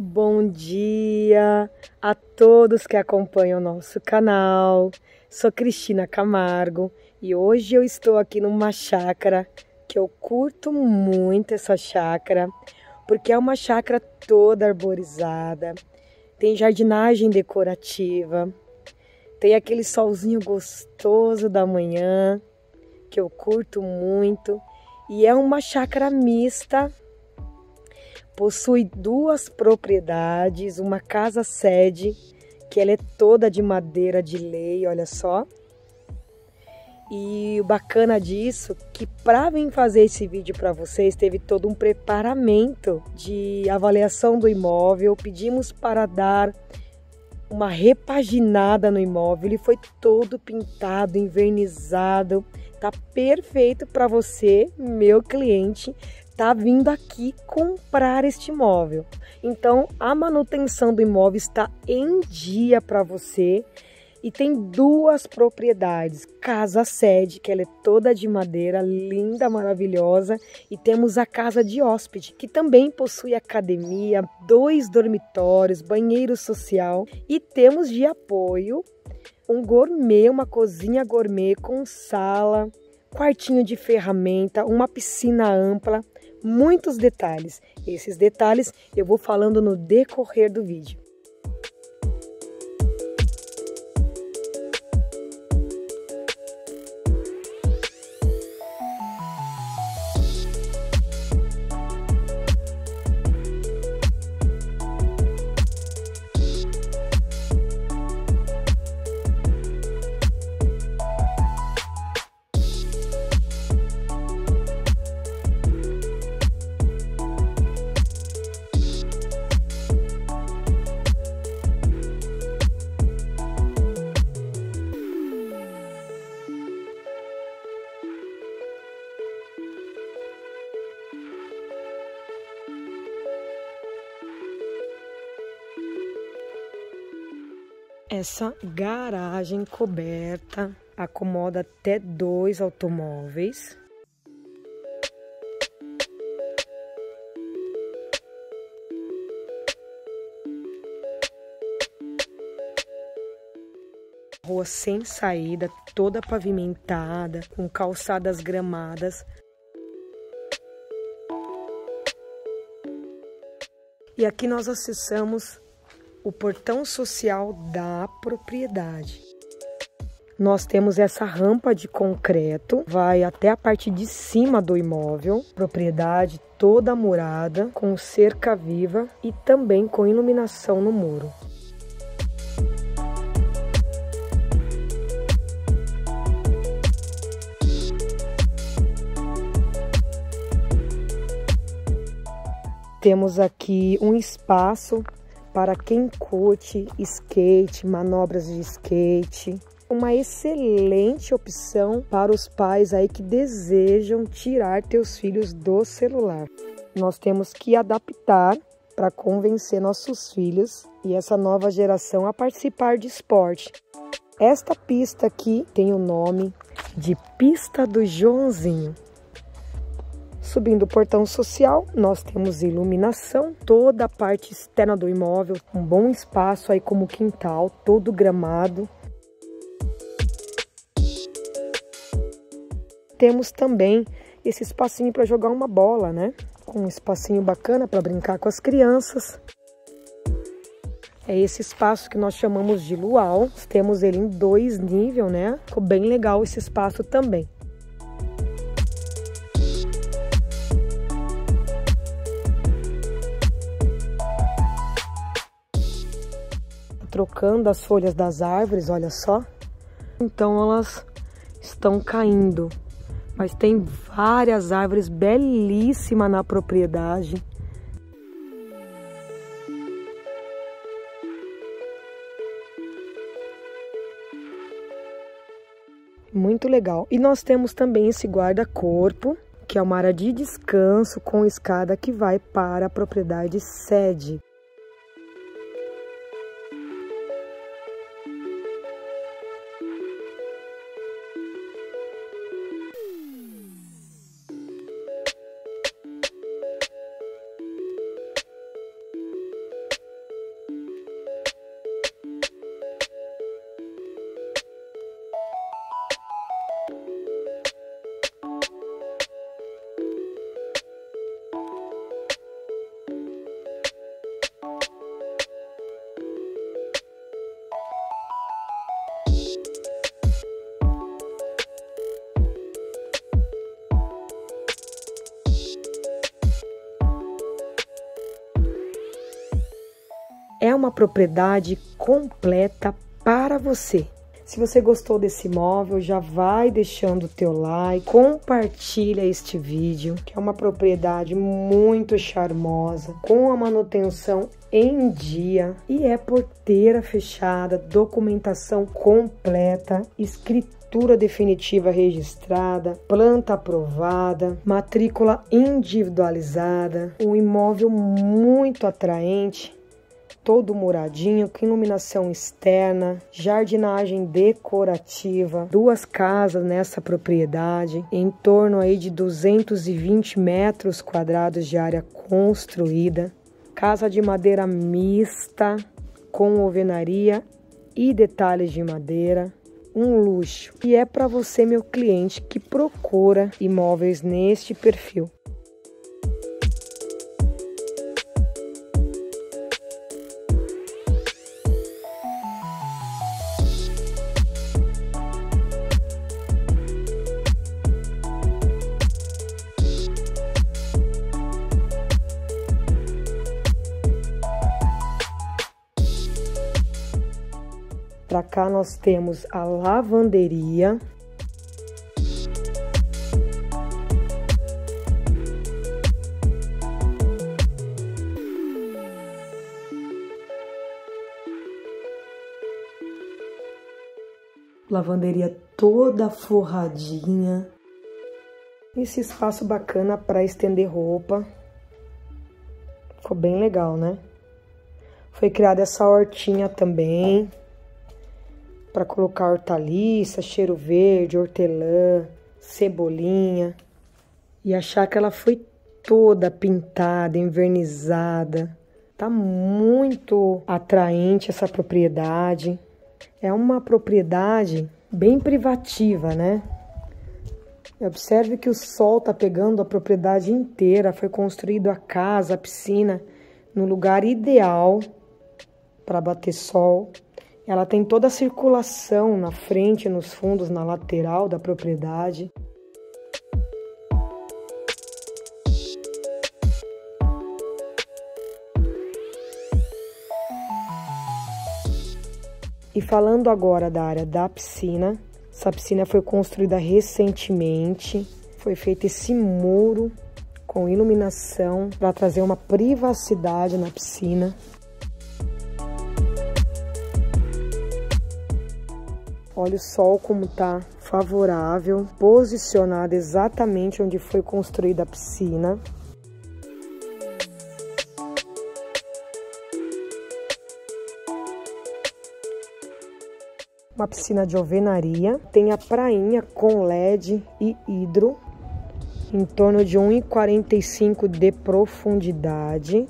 Bom dia a todos que acompanham o nosso canal. Sou Cristina Camargo e hoje eu estou aqui numa chácara que eu curto muito essa chácara, porque é uma chácara toda arborizada, tem jardinagem decorativa, tem aquele solzinho gostoso da manhã que eu curto muito e é uma chácara mista. Possui duas propriedades, uma casa sede, que ela é toda de madeira de lei, olha só. E o bacana disso que para vir fazer esse vídeo para vocês teve todo um preparamento de avaliação do imóvel. Pedimos para dar uma repaginada no imóvel. Ele foi todo pintado, invernizado. Tá perfeito para você, meu cliente, tá vindo aqui comprar este imóvel. Então, a manutenção do imóvel está em dia para você e tem duas propriedades. Casa sede, que ela é toda de madeira, linda, maravilhosa, e temos a casa de hóspede, que também possui academia, dois dormitórios, banheiro social e temos de apoio um gourmet, uma cozinha gourmet com sala, quartinho de ferramenta, uma piscina ampla, muitos detalhes. Esses detalhes eu vou falando no decorrer do vídeo. Essa garagem coberta acomoda até dois automóveis. Rua sem saída, toda pavimentada, com calçadas gramadas. E aqui nós acessamos o portão social da propriedade. Nós temos essa rampa de concreto, vai até a parte de cima do imóvel, propriedade toda murada, com cerca viva e também com iluminação no muro. Temos aqui um espaço para quem curte skate, manobras de skate. Uma excelente opção para os pais aí que desejam tirar teus filhos do celular. Nós temos que adaptar para convencer nossos filhos e essa nova geração a participar de esporte. Esta pista aqui tem o nome de Pista do Joãozinho. Subindo o portão social, nós temos iluminação, toda a parte externa do imóvel, um bom espaço aí como quintal, todo gramado. Temos também esse espacinho para jogar uma bola, né? Um espacinho bacana para brincar com as crianças. É esse espaço que nós chamamos de luau. Temos ele em dois níveis, né? Ficou bem legal esse espaço também. Trocando as folhas das árvores, olha só. Então elas estão caindo. Mas tem várias árvores belíssimas na propriedade. Muito legal. E nós temos também esse guarda-corpo, que é uma área de descanso com escada que vai para a propriedade sede. É uma propriedade completa para você. Se você gostou desse imóvel, já vai deixando o teu like, compartilha este vídeo, que é uma propriedade muito charmosa, com a manutenção em dia e é porteira fechada, documentação completa, escritura definitiva registrada, planta aprovada, matrícula individualizada, um imóvel muito atraente todo muradinho, com iluminação externa, jardinagem decorativa, duas casas nessa propriedade, em torno aí de 220 metros quadrados de área construída, casa de madeira mista com alvenaria e detalhes de madeira, um luxo. E é para você, meu cliente, que procura imóveis neste perfil. Para cá nós temos a lavanderia. Lavanderia toda forradinha. Esse espaço bacana para estender roupa. Ficou bem legal, né? Foi criada essa hortinha também para colocar hortaliça, cheiro verde, hortelã, cebolinha. E achar que ela foi toda pintada, envernizada. Tá muito atraente essa propriedade. É uma propriedade bem privativa, né? Observe que o sol tá pegando a propriedade inteira. Foi construído a casa, a piscina, no lugar ideal para bater sol. Ela tem toda a circulação na frente, nos fundos, na lateral da propriedade. E falando agora da área da piscina, essa piscina foi construída recentemente, foi feito esse muro com iluminação para trazer uma privacidade na piscina. Olha o sol como tá favorável, posicionado exatamente onde foi construída a piscina. Uma piscina de alvenaria, tem a prainha com LED e hidro, em torno de 1,45 de profundidade.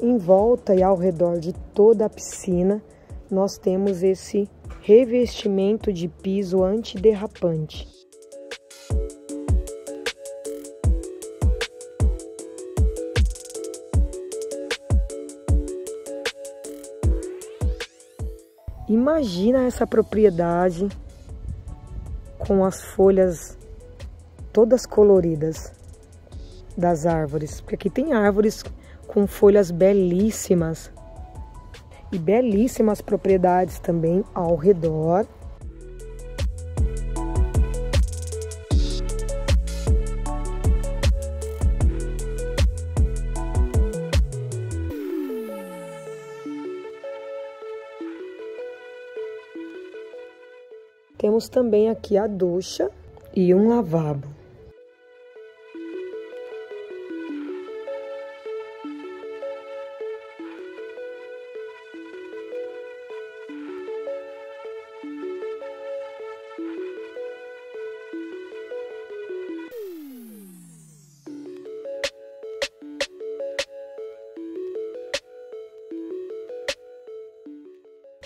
Em volta e ao redor de toda a piscina, nós temos esse revestimento de piso antiderrapante. Imagina essa propriedade com as folhas todas coloridas das árvores, porque aqui tem árvores com folhas belíssimas e belíssimas propriedades também ao redor. Temos também aqui a ducha e um lavabo.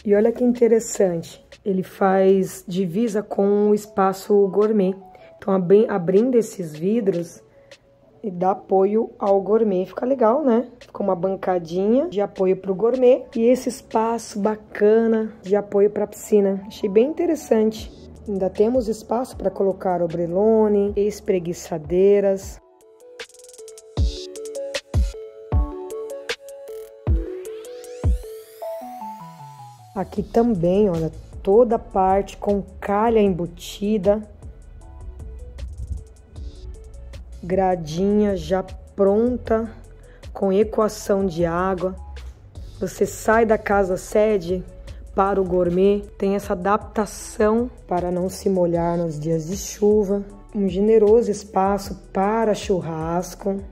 E olha que interessante, ele faz divisa com o espaço gourmet. Então, abrindo esses vidros e dá apoio ao gourmet. Fica legal, né? Fica uma bancadinha de apoio para o gourmet e esse espaço bacana de apoio para a piscina. Achei bem interessante. Ainda temos espaço para colocar obrelone, espreguiçadeiras, Aqui também, olha, toda parte com calha embutida. Gradinha já pronta com equação de água. Você sai da casa sede para o gourmet, tem essa adaptação para não se molhar nos dias de chuva, um generoso espaço para churrasco.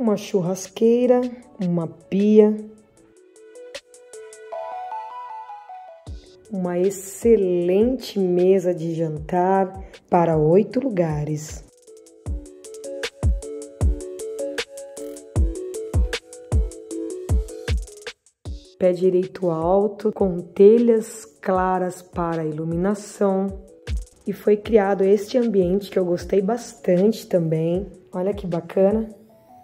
Uma churrasqueira, uma pia, uma excelente mesa de jantar para oito lugares. Pé direito alto, com telhas claras para iluminação. E foi criado este ambiente que eu gostei bastante também. Olha que bacana!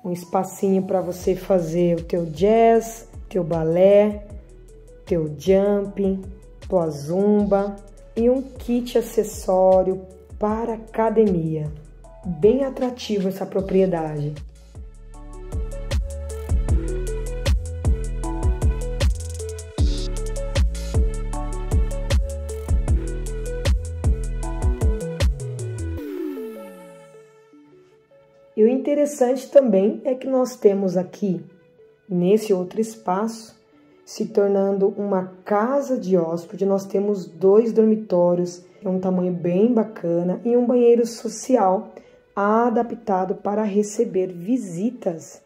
Um espacinho para você fazer o teu jazz, teu balé, teu jumping, tua zumba e um kit acessório para academia. Bem atrativo essa propriedade. O interessante também é que nós temos aqui, nesse outro espaço, se tornando uma casa de hóspede. Nós temos dois dormitórios, é um tamanho bem bacana, e um banheiro social adaptado para receber visitas.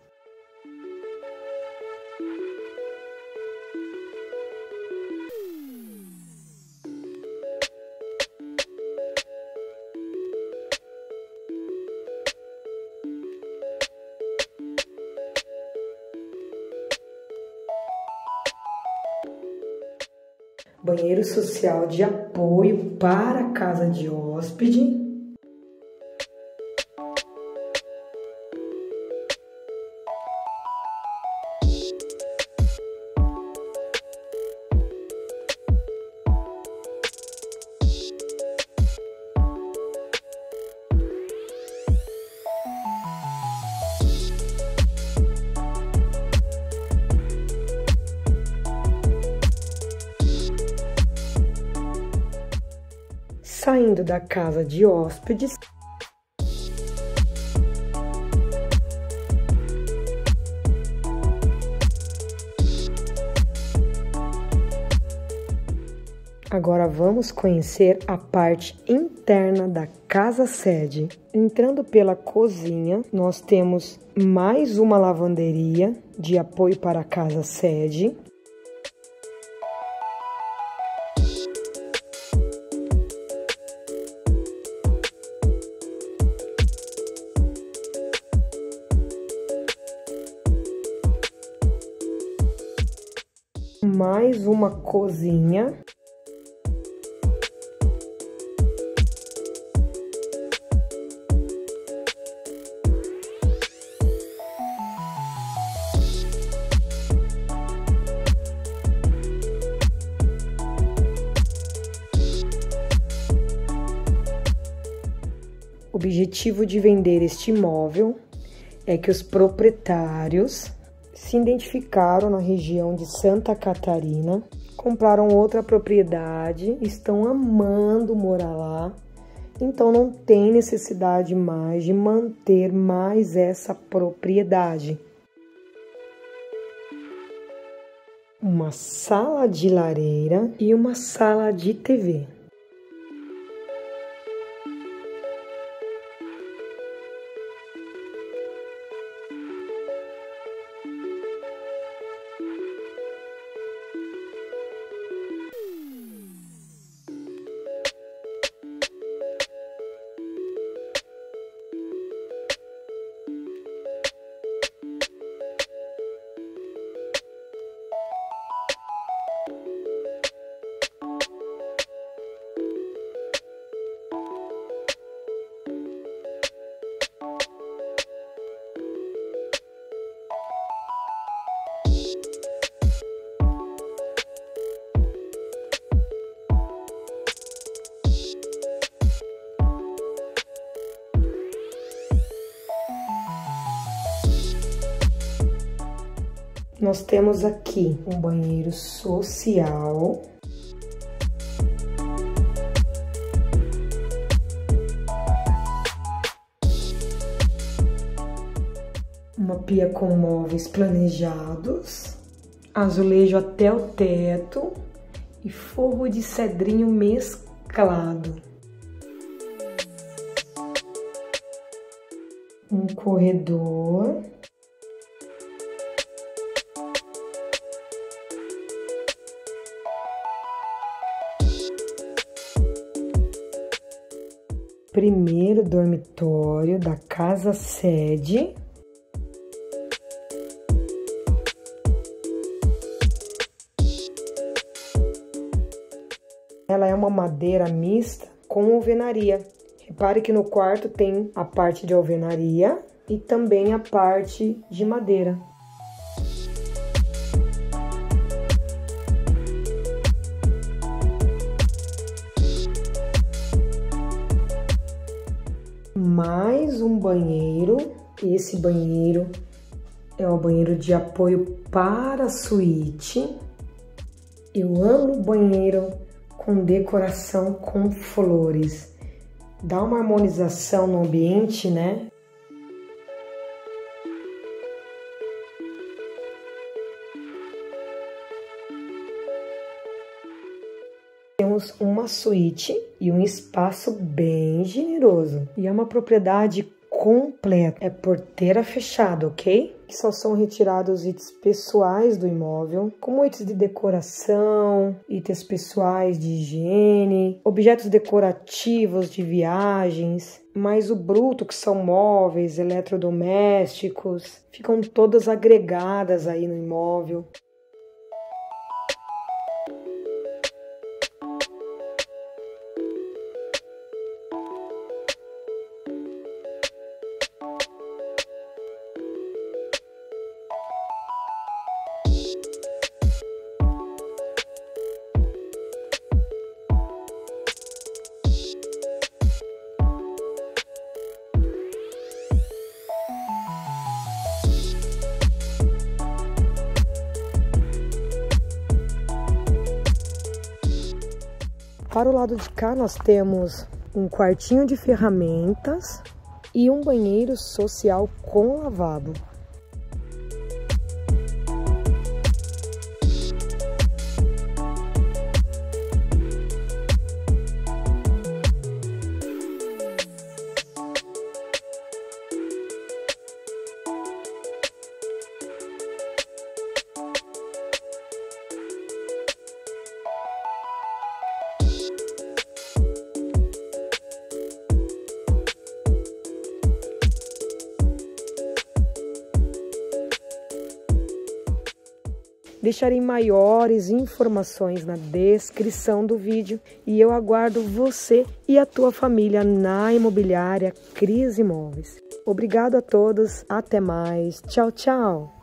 Banheiro social de apoio para a casa de hóspede. Da casa de hóspedes. Agora vamos conhecer a parte interna da casa sede. Entrando pela cozinha, nós temos mais uma lavanderia de apoio para a casa sede. Mais uma cozinha. O objetivo de vender este imóvel é que os proprietários se identificaram na região de Santa Catarina, compraram outra propriedade, estão amando morar lá, então não tem necessidade mais de manter mais essa propriedade. Uma sala de lareira e uma sala de TV. Nós temos aqui um banheiro social. Uma pia com móveis planejados, azulejo até o teto e forro de cedrinho mesclado. Um corredor primeiro dormitório da casa sede. Ela é uma madeira mista com alvenaria. Repare que no quarto tem a parte de alvenaria e também a parte de madeira. Mais um banheiro. Esse banheiro é o banheiro de apoio para a suíte. Eu amo banheiro com decoração com flores. Dá uma harmonização no ambiente, né? temos uma suíte e um espaço bem generoso. E é uma propriedade completa, é porteira fechada, ok? Que só são retirados itens pessoais do imóvel, como itens de decoração, itens pessoais de higiene, objetos decorativos de viagens, mais o bruto, que são móveis, eletrodomésticos, ficam todas agregadas aí no imóvel. Para o lado de cá nós temos um quartinho de ferramentas e um banheiro social com lavabo. Deixarei maiores informações na descrição do vídeo e eu aguardo você e a tua família na imobiliária Cris Imóveis. Obrigado a todos, até mais. Tchau, tchau.